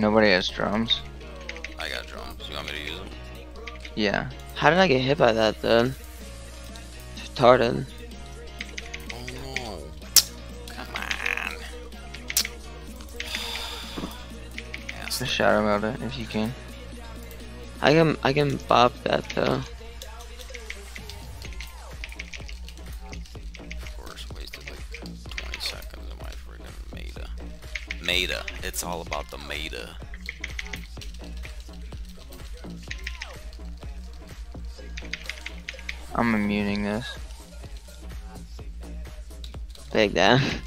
nobody has drums. I got drums. You want me to use them? Yeah. How did I get hit by that then? It's retarded. Oh no. Come on. Just shout about it if you can. I can I can bop that though. Meta. It's all about the meta. I'm immuning this. Big that.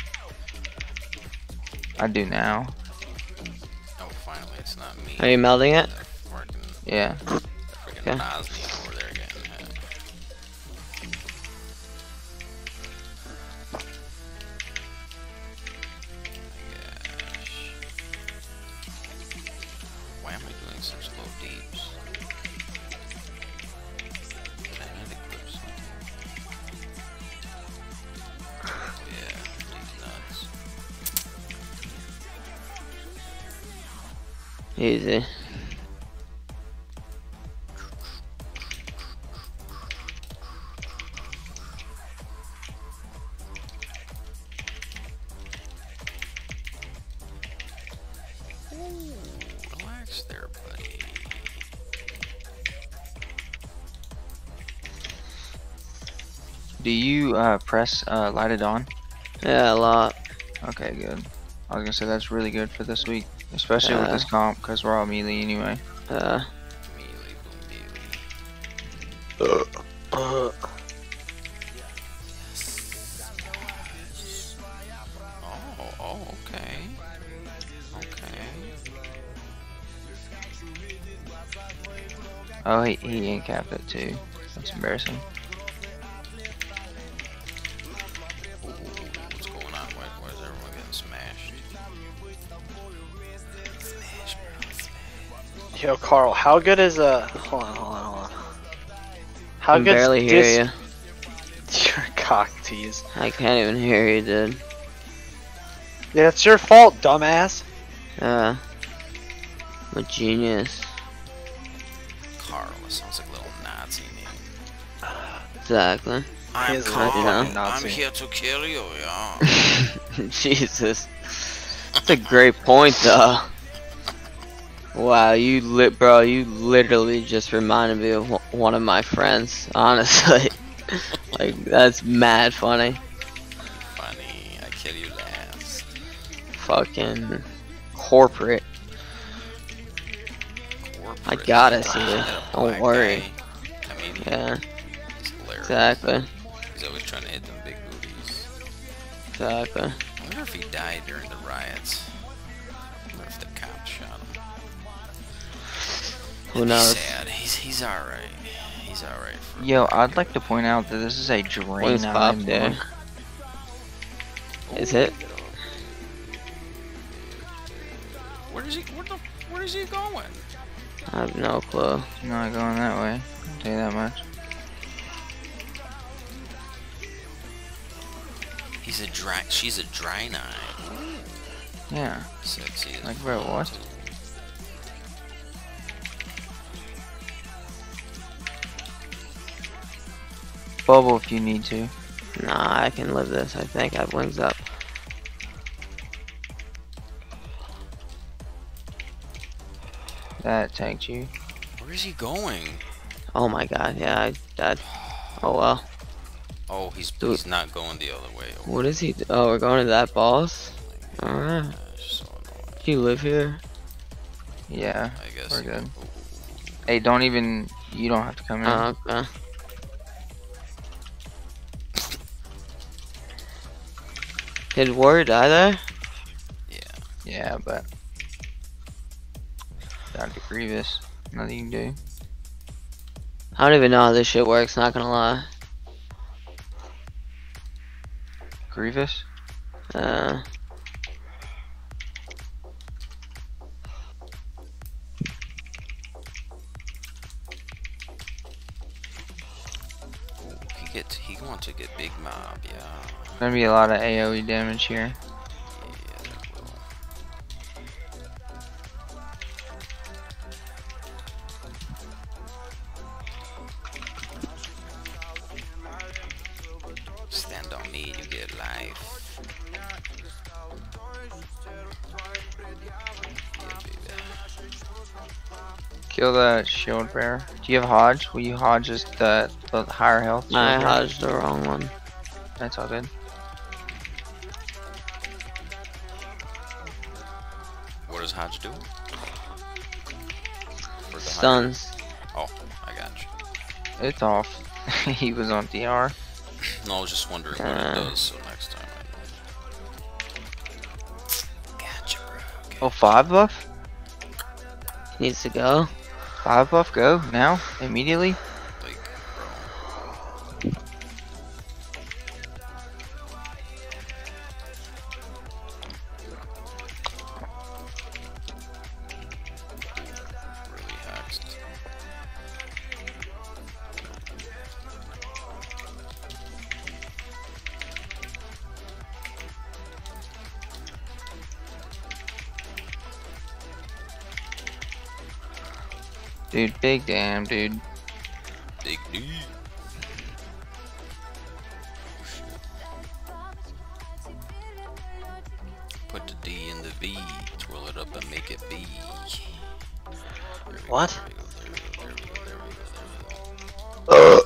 I do now. Oh, finally, it's not me. Are you melding it? That Yeah. that freaking Okay. Easy. Ooh, relax there, buddy. Do you uh, press uh, light it on? Yeah, a lot. Okay, good. I was gonna say that's really good for this week, especially with this comp, because we're all melee anyway. Uh, Melee, boom, melee. Oh, oh, okay. Okay. Oh, he he incapped it too. That's embarrassing. Yo, Carl, how good is uh? Hold on, hold on, hold on. How I can good barely hear dis- you. You're cock tease. I can't even hear you, dude. Yeah, it's your fault, dumbass. Uh, I'm a genius. Carl, that sounds like a little Nazi name. Exactly. I'm is a Carl. I'm here to kill you, yeah. Jesus. That's a great point, though. Wow, you lit, bro. You literally just reminded me of one- one of my friends. Honestly, like that's mad funny. Funny, I kill you last. Fucking corporate. corporate. I gotta see it. Don't worry. I mean, Yeah, exactly, He's always trying to hit them big booties. exactly. I wonder if he died during the riots. Who That'd knows? Sad. He's he's all right. He's all right. For Yo, I'd like to point out that this is a drain Wings eye pop there. Is it? Where is he? Where the? Where is he going? I have no clue. Not going that way. I'll tell you that much. He's a dry. She's a dry eye. Yeah. Sexy. Like, bro, fuck, what? Bubble if you need to. Nah, I can live this. I think I have wings up. That tanked you. Where is he going? Oh my god, yeah, I died. Oh well. Oh, he's Dude. he's not going the other way. Oh What is he? do- Oh, we're going to that boss? my Alright. so. Do you live here? Yeah. I guess. We're good. Hey, don't even. You don't have to come in. Oh, okay. Did Warrior die there? Yeah. Yeah, but. Dr. Grievous. Nothing you can do. I don't even know how this shit works, not gonna lie. Grievous? Uh, want to get big mob, yeah. Gonna be a lot of AoE damage here. Kill that shield bear. Do you have HoJ? Will you HoJ just the, the higher health? I shield bearer? hodged the wrong one. That's all good. What does HoJ do? Stuns. Oh, I got you. It's off. he was on DR. No, I was just wondering what Uh. it does, so next time I Gotcha, bro. Okay. Oh, five buff? Needs to go. Five buff, go now, immediately. Big damn, dude. Big D. Put the D in the V, twirl it up and make it B. There we go, What? Go.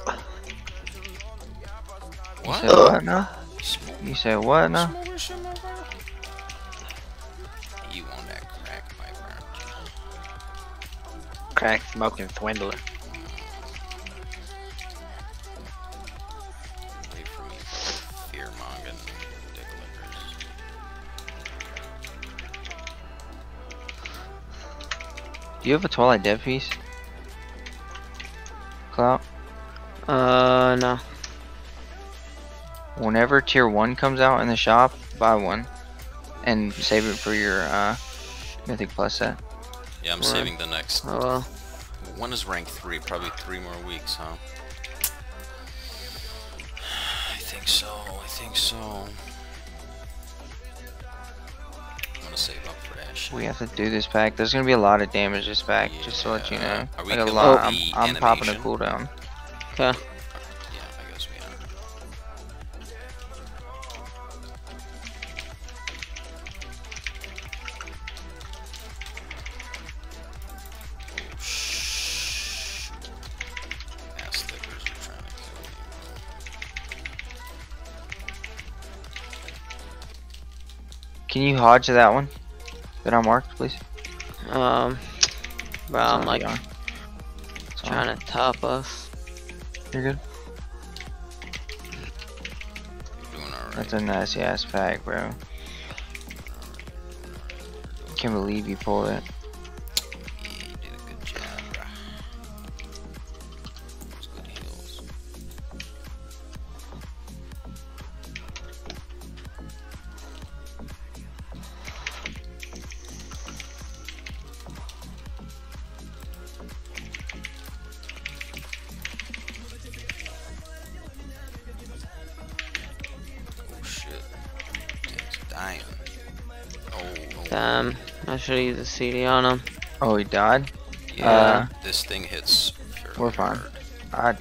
You What? said what now? You said what now? Crack smoking swindler. Wait for me, fear mongering dick lickers. Do you have a Twilight Dead piece? Clout? Uh, no. Whenever tier 1 comes out in the shop, buy one. And save it for your uh, Mythic Plus set. Yeah, I'm Right. saving the next. Oh well. When is rank 3? Probably 3 more weeks, huh? I think so, I think so. I'm gonna save up for that shit. We have to do this pack. There's gonna be a lot of damage this pack, just to let you know. Are we Like a lot. I'm, I'm popping a animation? cooldown. Okay. Can you HoJ that one? That I marked, please? Um, bro, I'm like John. It's on. trying to top us. You're good. bro. Doing alright. That's a nice ass pack, bro. Can't believe you pulled it. Damn, I should use the CD on him. Oh, he died? Yeah, Uh, this thing hits we're fine. hard.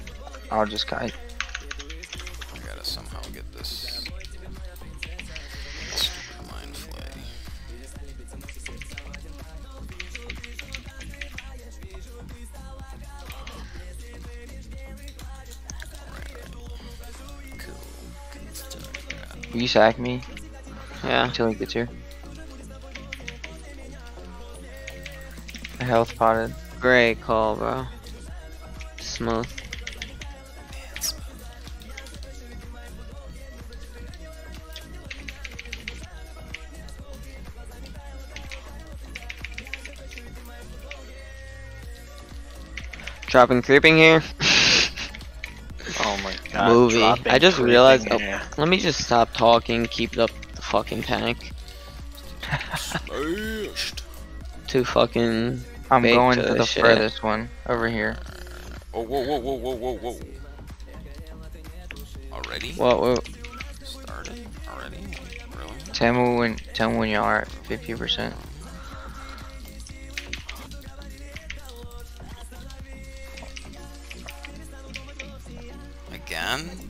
I, I'll just kite. I gotta somehow get this mind flay. Alright. Cool. Good stuff, yeah. Will you sack me Yeah. until he gets here? Health potted. Great call, bro. Smooth. Dropping creeping here. Oh my god. Movie. I just realized- oh. Let me just stop talking. Keep up the fucking tank. Too fucking. I'm Big going to to the the shit. furthest one over here. Oh, whoa, whoa, whoa, whoa, whoa, whoa. Already? What? what Started? Already? Really? Tell me when tell me when you are at fifty percent. Again?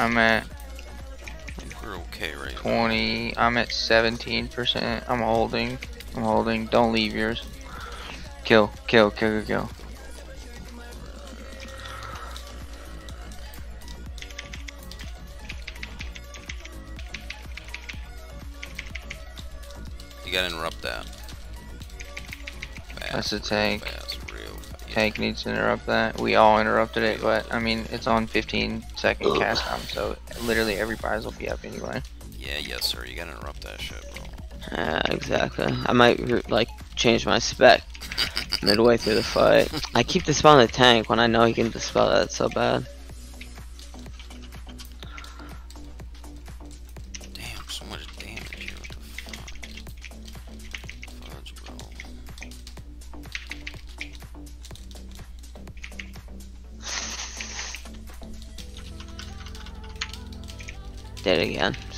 I'm at We're okay right now. 20. I'm at 17%. I'm holding. I'm holding. Don't leave yours. Kill, kill, kill, kill, kill. You gotta interrupt that. Fast, That's a tank. Fast, real fast. Yeah. Tank needs to interrupt that. We all interrupted it, but I mean, it's on 15 second cast time, so literally every prize will be up anyway. Yeah, yes, sir. You gotta interrupt that shit, bro. Yeah, exactly. I might like change my spec midway through the fight. I keep dispelling the tank when I know he can dispel that so bad.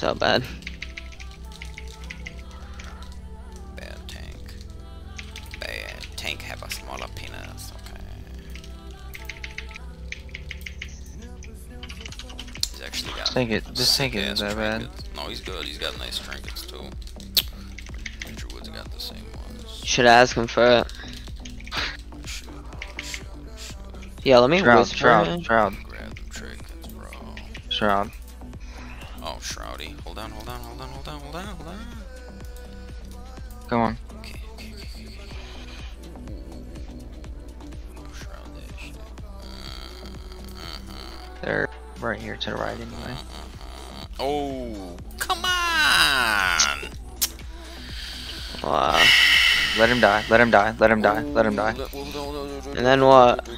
So bad. Bad tank. Bad tank have a smaller penis. Okay. He's actually got. Tank it- this tank sick isn't that bad. No, he's good. He's got nice trinkets too. Druid's got the same ones. Should I ask him for it. Yeah, let me Shroud, whisper. shroud, shroud, Grab them trinkets, bro. shroud. Oh, Shroudy. Hold on, hold on, hold on, hold on, hold on, hold on. Come on. Okay, okay, okay, okay. okay. Ooh, Shroud that shit. Mm-hmm. They're right here to the right anyway. Oh, come on! Wow. Let him die. Let him die. Let him die. Let him die. And then what?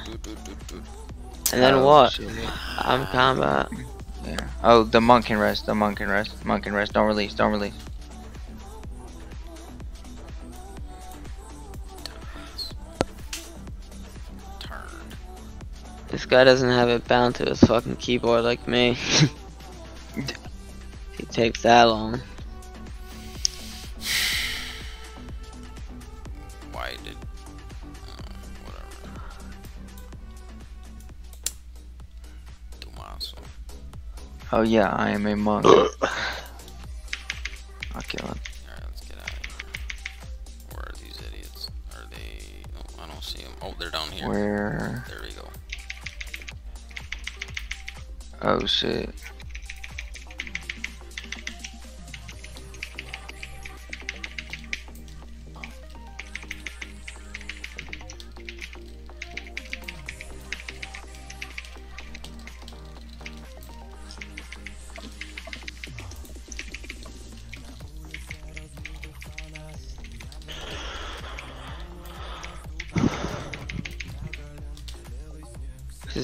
And then Oh, what? shit. I'm combat. Yeah. Oh, the monk can rest. The monk can rest. Monk can rest. Don't release. Don't release. This guy doesn't have it bound to his fucking keyboard like me. he takes that long. Why did? Oh yeah, I am a monk. I'll kill him. Alright, let's get out of here. Where are these idiots? Are they? Oh, I don't see them. Oh, they're down here. Where? There we go. Oh shit.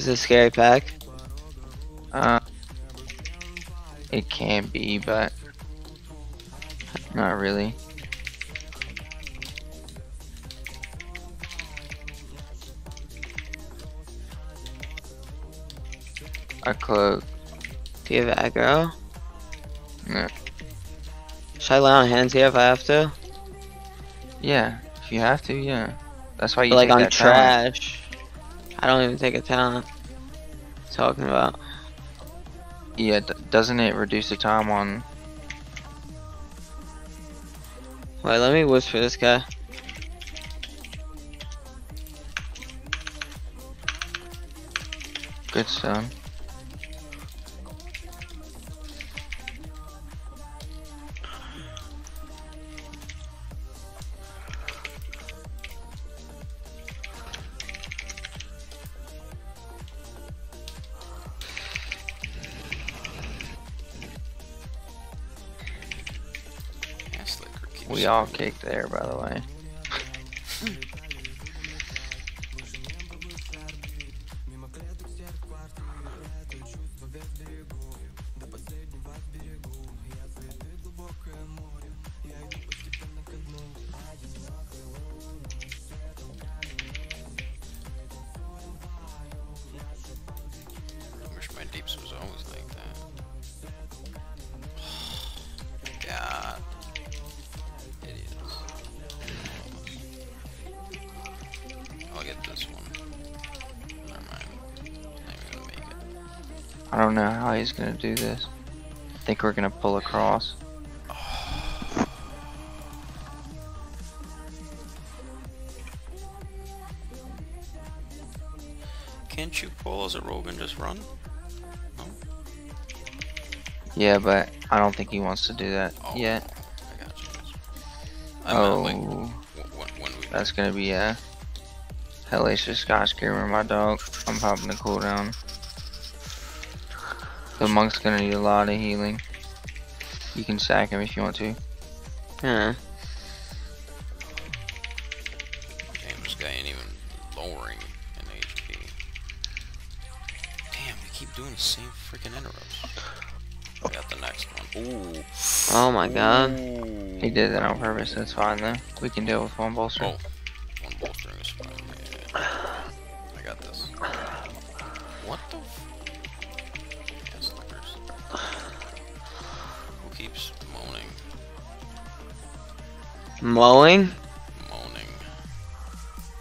Is a scary pack. Uh, it can be, but not really. A cloak. Do you have aggro? No. Should I lay on hands here if I have to? Yeah, if you have to, yeah. That's why you But like I'm that talent. I don't even take a talent. Talking about. Yeah, d- doesn't it reduce the time on? Wait, let me whisper this guy. Good son. We all kicked there, by the way. He's gonna do this. I think we're gonna pull across. Can't you pull as a rogue and just run? Yeah, but I don't think he wants to do that Oh, yet. I got you. I meant, Oh, like, when, when we that's gonna be a Hellacious Sky Screamer, my dog. I'm popping the cooldown. The monk's gonna need a lot of healing. You can sack him if you want to. Yeah. Damn, this guy ain't even lowering in HP. Damn, we keep doing the same freaking interrupts. I got the next one. Ooh. Oh my god. Ooh. He did that on purpose. That's fine though. We can deal with one bolster. Oh, Mowing? Moaning.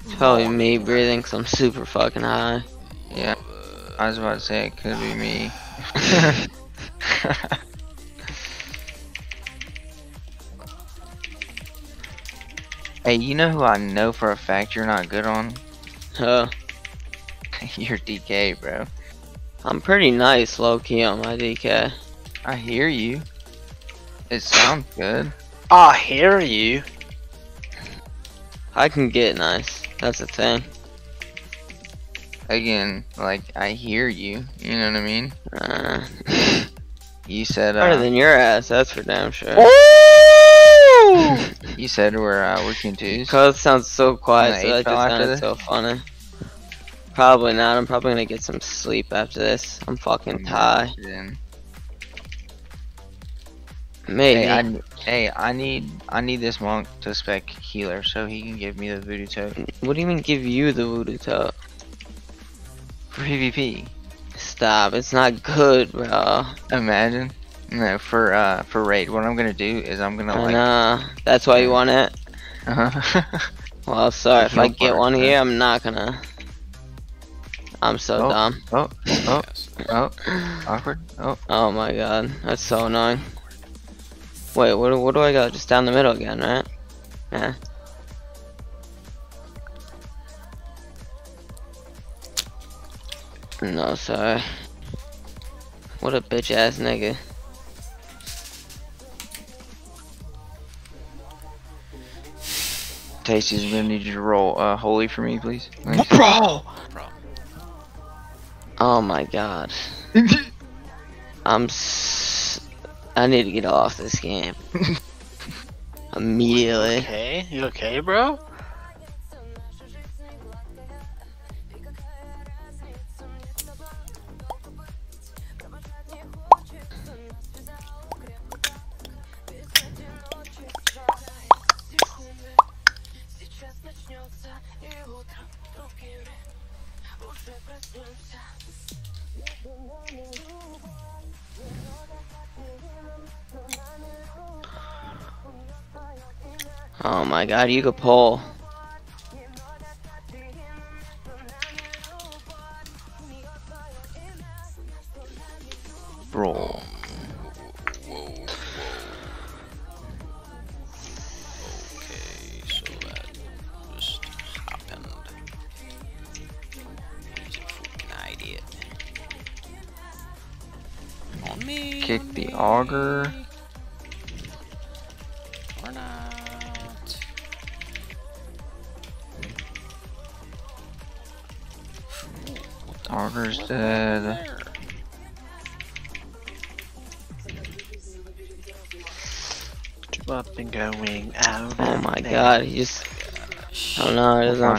It's probably me breathing because I'm super fucking high. Yeah. I was about to say it could be me. hey, you know who I know for a fact you're not good on? Huh? you're DK, bro. I'm pretty nice low key on my DK. I hear you. It sounds good. I hear you. I can get nice. That's the thing. Again, like I hear you. You know what I mean? Uh, You said better uh, than your ass, that's for damn sure. you said we're uh, we're confused. Cause it sounds so quiet, so eight that just after sounded so funny. Probably not. I'm probably gonna get some sleep after this. I'm fucking tired. Maybe. Hey, I, hey, I need I need this monk to spec healer so he can give me the voodoo totem What do you mean give you the voodoo toe? for PvP. Stop. It's not good, bro. Imagine. No, for uh for raid, what I'm gonna do is I'm gonna like. know. That's why you want it. uh huh. Well, sorry. If I get part, one here, I'm not gonna. I'm so Oh. dumb. oh, oh, oh, awkward. Oh, Oh my god, that's so annoying. Wait, what, what do I go? Just down the middle again, right? Yeah. No, sorry. What a bitch ass nigga. Tasty's gonna need you to roll uh holy for me, please. Thanks. Bro! Oh my god. I'm s- I need to get off this game. Immediately. Okay, you okay, bro? Oh my god, you could pull.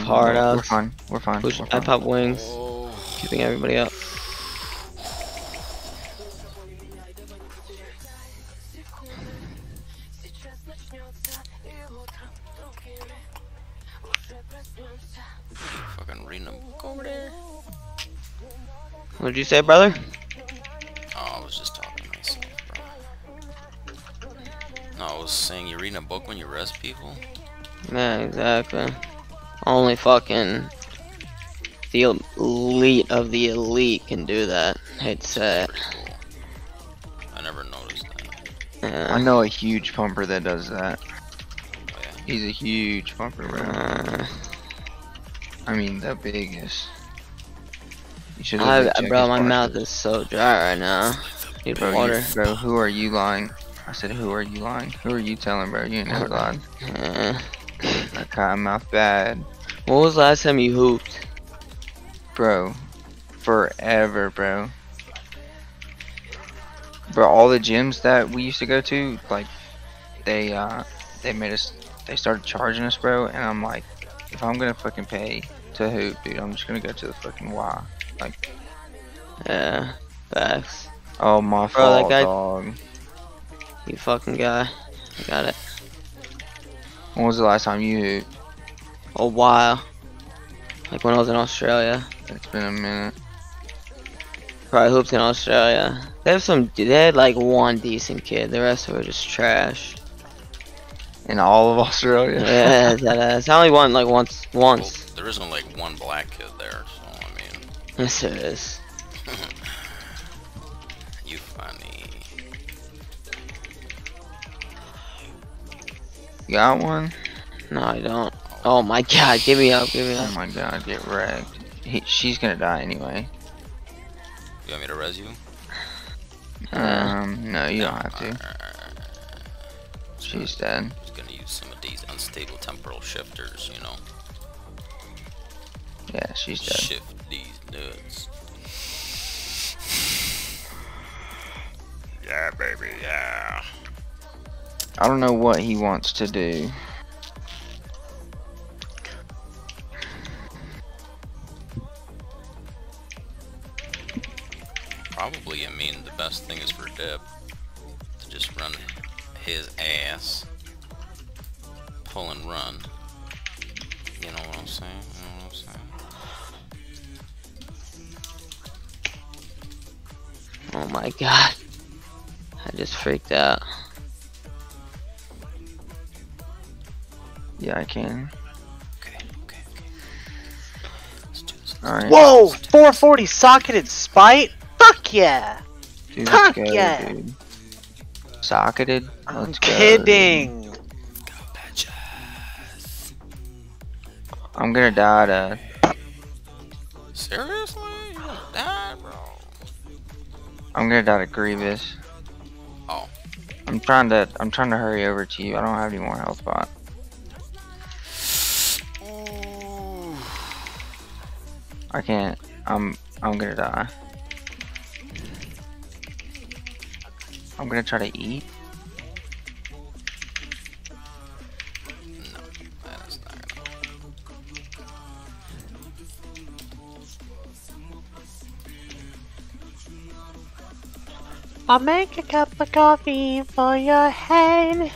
Fine, hard we're, we're fine. We're fine. Push, we're I pop wings, keeping everybody up. Fucking reading a book over there. What'd you say, brother? Oh, I was just talking to myself, bro. No, I was saying you're reading a book when you rest people. Yeah, exactly. Only fucking the elite of the elite can do that. Hate to say it. Pretty cool. I never noticed that. Yeah. I know a huge pumper that does that. Oh, yeah. He's a huge pumper, bro. Uh, I mean, the biggest. You should I, bro, his my mouth is so dry right now. Need Bro, you- water. bro, who are you lying? I said, who are you lying? Who are you telling, bro? You ain't never lied. Uh, That cotton mouth bad. when was the last time you hooped? Bro, forever, bro. Bro, all the gyms that we used to go to, like, they, uh, they made us, they started charging us, bro, and I'm like, if I'm gonna fucking pay to hoop, dude, I'm just gonna go to the fucking Y. Like, Yeah, facts. oh my Bro, that guy- dog. You fucking guy. I got it. When was the last time you hooped? A while. Like when I was in Australia. It's been a minute. Probably hooped in Australia. They have some. They had like one decent kid. The rest of it just trash. In all of Australia. yeah, that ass. I only won like once. Well, Once. there isn't like one black kid there, so I mean, Yes, there is. you funny. You got one? No, I don't. Oh my god, give me up, give me up. Oh my god, get wrecked. He, she's gonna die anyway. You want me to res you? Um, no, you don't have to. Alright. She's dead. Just gonna use some of these unstable temporal shifters, you know. Yeah, she's dead. Shift these nuts. Yeah, baby, yeah. I don't know what he wants to do. Probably, I mean, the best thing is for Deb to just run his ass, pull and run. You know what I'm saying? You know what I'm saying? Oh my god. I just freaked out. Yeah, I can. Okay, okay, okay. Let's do this. Alright. Whoa! 440 socketed spite? Fuck yeah! Dude, Fuck go, yeah. dude. Socketed? I'm Let's kidding. Go. I'm gonna die to. Seriously? You gonna die, bro? I'm gonna die to Grievous. Oh. I'm trying to. I'm trying to hurry over to you. I don't have any more health bot. I can't. I'm. I'm gonna die. I'm gonna try to eat. I'll make a cup of coffee for your head.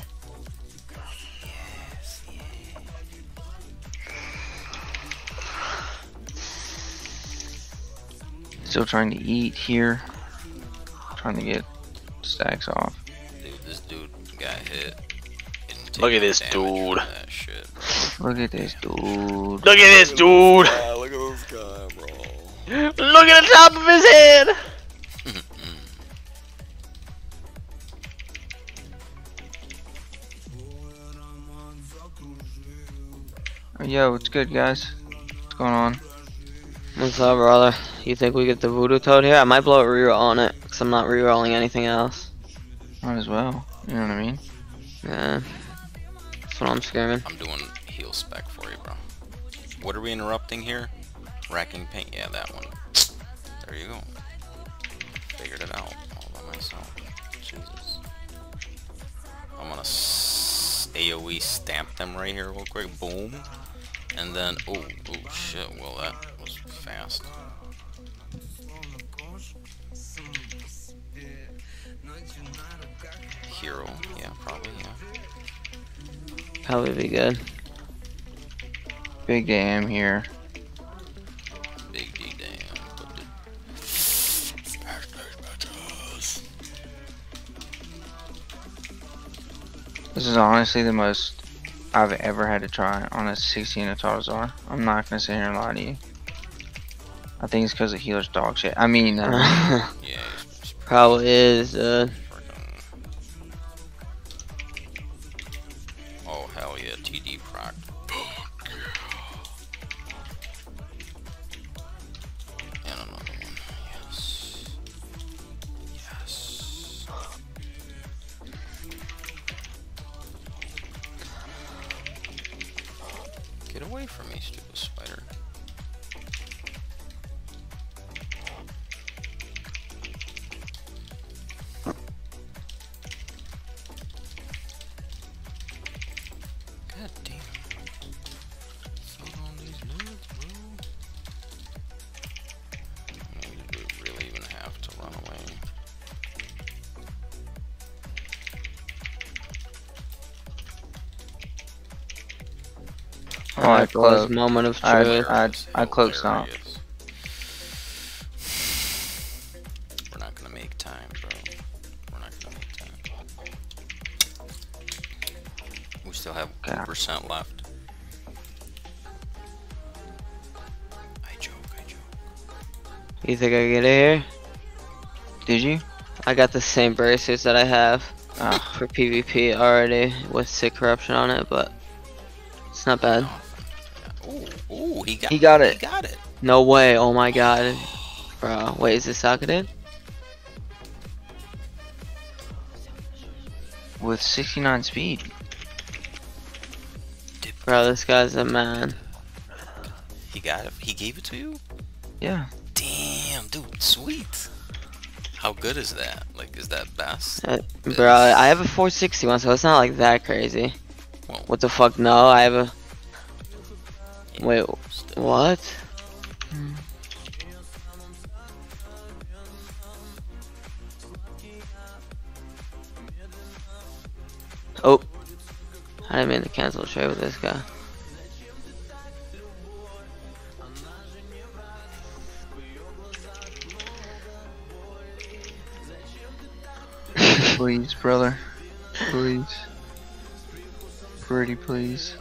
Still trying to eat here. Trying to get stacks off. Dude, this dude got hit. Look at this dude. Shit. Look at this dude. Look at this dude! Look at this guy, bro. Look at the top of his head! Yo, what's good, guys? What's going on? What's up, brother? You think we get the voodoo toad here? I might blow a reroll on it, because I'm not rerolling anything else. Might as well. You know what I mean? Yeah. That's what I'm screaming. I'm doing heal spec for you, bro. What are we interrupting here? Wracking Pain? Yeah, that one. There you go. Figured it out all by myself. Jesus. I'm gonna s AoE stamp them right here real quick. Boom. And then, oh, oh shit, well that was fast. Hero, yeah, probably, yeah. Probably be good. Big damn here. Big D damn. This is honestly the most I've ever had to try on a 16 Atal'Dazar. I'm not gonna sit here and lie to you. I think it's because of healer's dog shit. I mean, uh, Yeah, Probably is, uh, oh, I that was cloak. moment of truth. I- Hilarious, I cloak stomp. We're not gonna make time, bro. We're not gonna make time. We still have two God. percent left. I joke, I joke. You think I get it here? Did you? I got the same braces that I have Ah, for PvP already with sick corruption on it, but it's not bad. Ooh, ooh, he got He got He it. got it. No way, oh my god. Bro, wait, is this socketed? with 69 speed. Bro, this guy's a man. He got it. He gave it to you. Yeah. Damn, dude, sweet. How good is that? Like, is that best? Uh, bro, I have a 461, so it's not like that crazy. Well, What the fuck? No, I have a. yeah, Wait, what? Hmm. Oh. I didn't mean to cancel trade with this guy. Please, brother. Please. Pretty please.